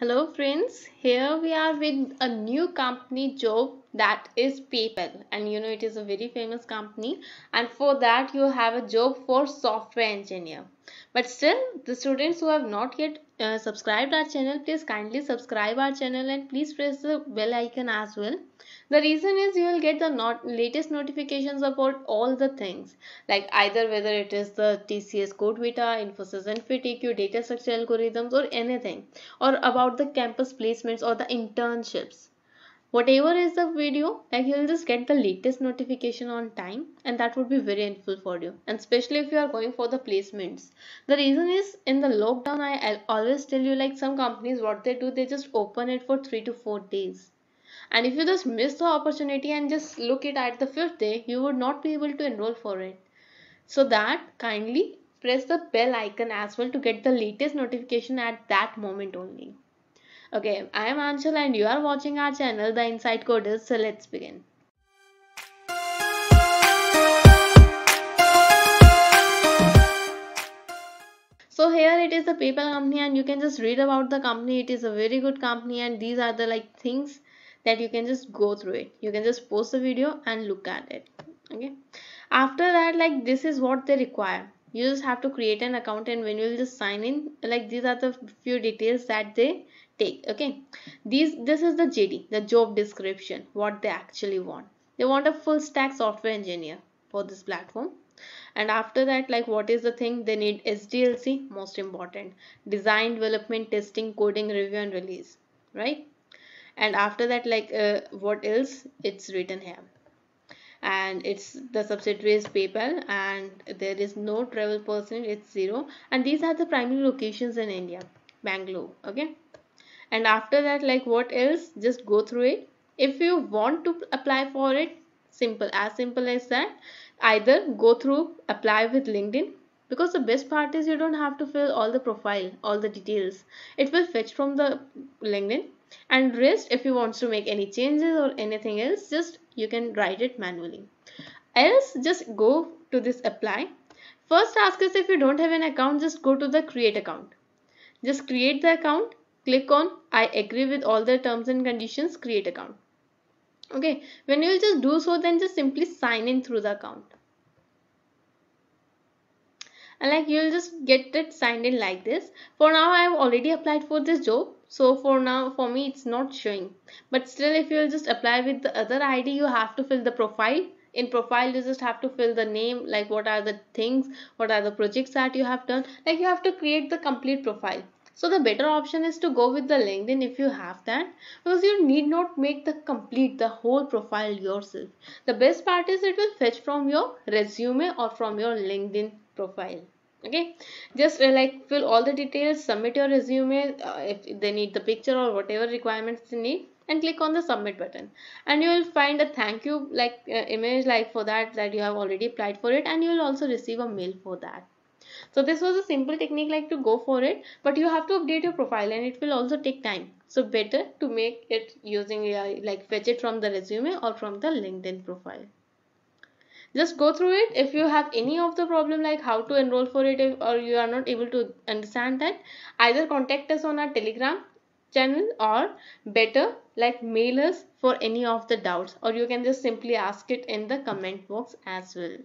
Hello friends, here we are with a new company job that is PayPal. And you know it is a very famous company. And for that you have a job for software engineer. But still the students who have not yet uh, subscribed our channel. Please kindly subscribe our channel and please press the bell icon as well. The reason is you will get the not latest notifications about all the things. Like either whether it is the TCS CodeVita, Infosys InfyTQ, data structure algorithms or anything. Or about the campus placements or the internships. Whatever is the video, like you'll just get the latest notification on time and that would be very helpful for you. And especially if you are going for the placements. The reason is in the lockdown, I, always tell you like some companies what they do, they just open it for three to four days and if you just miss the opportunity and just look it at the fifth day you would not be able to enroll for it so that kindly press the bell icon as well to get the latest notification at that moment only okay i am anshul and you are watching our channel the Insight Coders. So let's begin. So here it is the paypal company and you can just read about the company. It is a very good company and these are the like things that you can just go through it. You can just post the video and look at it. Okay? After that like this is what they require you just have to create an account and when you will just sign in like these are the few details that they take okay? These this is the jd the job description what they actually want. They want a full stack software engineer for this platform. And after that like what is the thing? They need sdlc most important design development testing coding review and release right? And after that like uh, what else? It's written here and it's the subsidiary is paypal and there is no travel person it's zero. And these are the primary locations in india bangalore okay? And after that like what else? Just go through it. If you want to apply for it simple as simple as that. Either go through apply with linkedin because the best part is you don't have to fill all the profile all the details. It will fetch from the linkedin and rest if you want to make any changes or anything else just you can write it manually. Else just go to this apply. First ask us if you don't have an account just go to the create account. Just create the account click on i agree with all the terms and conditions create account. Okay when you will just do so then just simply sign in through the account. And like you'll just get it signed in like this. For now i have already applied for this job so for now for me it's not showing. But still if you'll just apply with the other id you have to fill the profile. In profile you just have to fill the name like what are the things what are the projects that you have done. Like you have to create the complete profile. So the better option is to go with the linkedin if you have that because you need not make the complete the whole profile yourself. The best part is it will fetch from your resume or from your linkedin profile okay? Just uh, like fill all the details submit your resume uh, if they need the picture or whatever requirements they need and click on the submit button. And you will find a thank you like uh, image like for that that you have already applied for it and you will also receive a mail for that. So this was a simple technique like to go for it but you have to update your profile and it will also take time. So better to make it using uh, like fetch it from the resume or from the linkedin profile just go through it. If you have any of the problem like how to enroll for it if, or you are not able to understand that either contact us on our telegram channel or better like mail us for any of the doubts or you can just simply ask it in the comment box as well